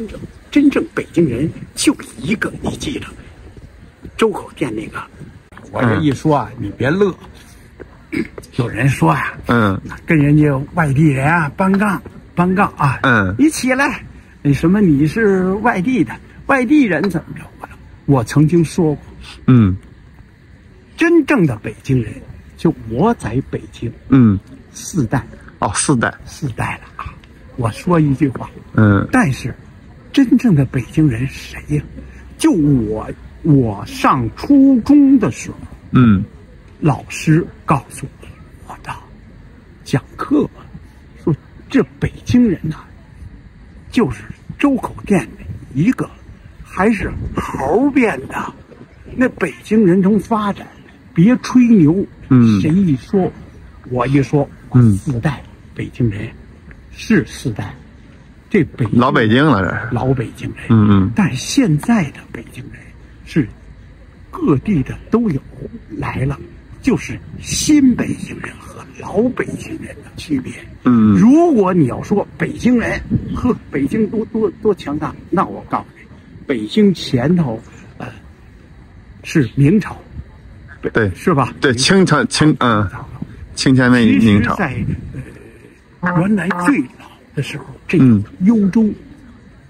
真正真正北京人就一个，你记着周口店那个。我这一说啊，你别乐。有人说呀，嗯，跟人家外地人啊搬杠搬杠啊，嗯，你起来，那什么你是外地的，外地人怎么着？我我曾经说过，嗯，真正的北京人，就我在北京，嗯，四代，哦，四代，四代了啊。我说一句话，嗯，但是真正的北京人谁呀？就我我上初中的时候，嗯，老师告诉我的，讲课说这北京人呐、就是周口店的一个，还是猴变的。那北京人从发展，别吹牛，嗯谁一说，我一说，嗯四代北京人是四代，这北京老北京了，这。是，老北京人，嗯嗯。但现在的北京人是各地的都有来了，就是新北京人和老北京人的区别。嗯如果你要说北京人，呵，北京多多多强大，那我告诉你，北京前头，呃，是明朝，对是吧？对，清朝清嗯，清前明朝，实在呃原来最老的时候，这幽州，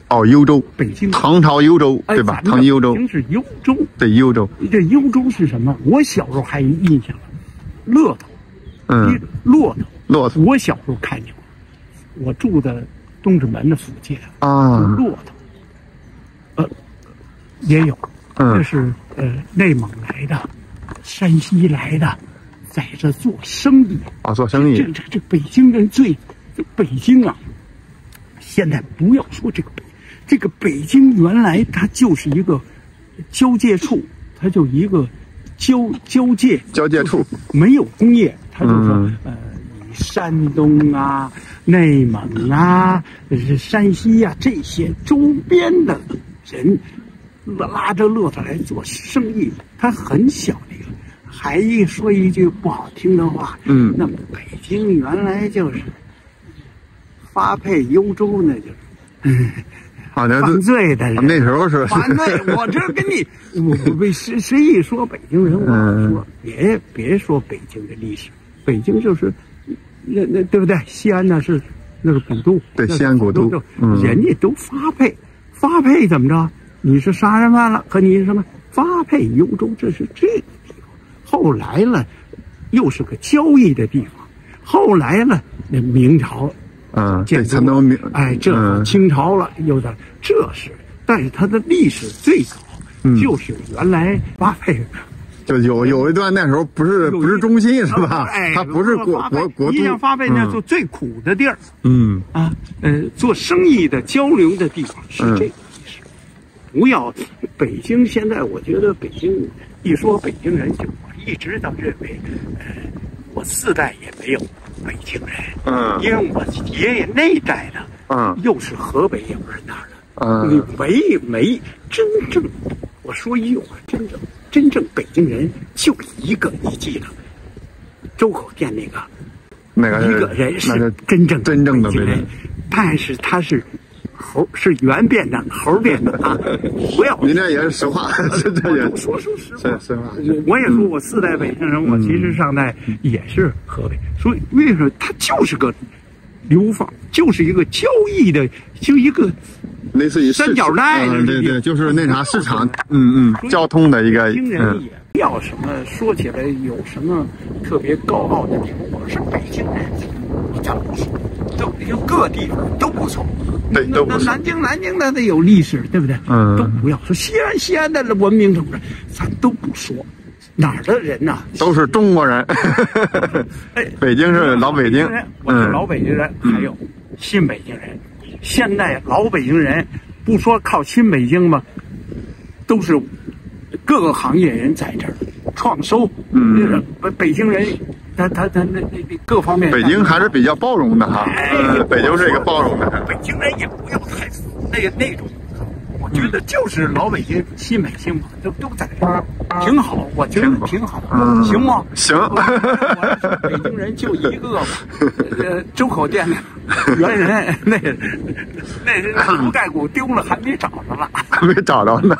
哦，幽州，北京唐朝幽州哎对吧？唐幽州是幽州。对幽州，这幽州是什么？我小时候还有印象了，骆驼，嗯一，骆驼，骆驼我小时候看见过。我住的东直门的附近，啊，骆驼，呃，也有，嗯这是呃内蒙来的，山西来的，在这做生意。啊，做生意，这这这北京人最，这北京啊，现在不要说这个北，这个北京原来它就是一个交界处，它就一个交交界交界处，没有工业，它就说、嗯呃，以山东啊、内蒙啊、是山西啊这些周边的人拉着骆驼来做生意，它很小的一个。还一说一句不好听的话，嗯那么北京原来就是发配幽州，那就是 好像犯罪的人。那时候是犯罪，我这跟你，我我谁谁一说北京人，我嗯说别别说北京的历史，北京就是那那对不对？西安那是那是古都，对西安古都人家都发配，发配怎么着？你是杀人犯了，和你是什么发配幽州，这是这个地方。后来了，又是个交易的地方。后来了，那明朝嗯，建都这才能明，哎，这嗯清朝了，有的这是，但是它的历史最早嗯。就是原来发配，就有有一段那时候不是不是中心是吧哎，？它不是国国国都你想发配那嗯。就最苦的地儿嗯。啊，呃，做生意的交流的地方是嗯。这个历史。不要北京，现在我觉得北京一说北京人，就我一直都认为，呃，我四代也没有北京人，嗯。因为我爷爷那代的，嗯。又是河北也不是哪儿的，嗯。你没没真正，我说一句话，真正真正北京人就一个，你记得，周口店那个那个一个人是是真正真正的北京人但是他是猴，是猿变的猴变的啊！不要您这也是实话，这这也说说实话是，实话，我也说我四代北京人，我其实上代也是河北，所以为什么他就是个流放，就是一个交易的，就一个类似于三角带嗯对对，就是那啥市场，嗯嗯，交通的一个北京人嗯也不要什么说起来有什么特别高傲的地方，我是北京人，我咋不说？都有各地方都不错，那对都不错那南京南京那得有历史，对不对？嗯都不要说西安西安的文明什么的，咱都不说。哪儿的人呐、都是中国人 哎，北京是老北京人，我是嗯老北京人，还有新北京人。现在老北京人不说靠新北京吗，都是各个行业人在这儿创收。嗯呃，北京人他他他那那那各方面，北京还是比较包容的哈，北京是一个包容的，北京人也不要太那个那种。我觉得就是老北京、新北京嘛，都都在这儿，挺好。我觉得挺好，嗯行吗？行北京人就一个嘛，呃，周口店的猿人那那那头盖骨丢了，还没找着呢。还没找着呢。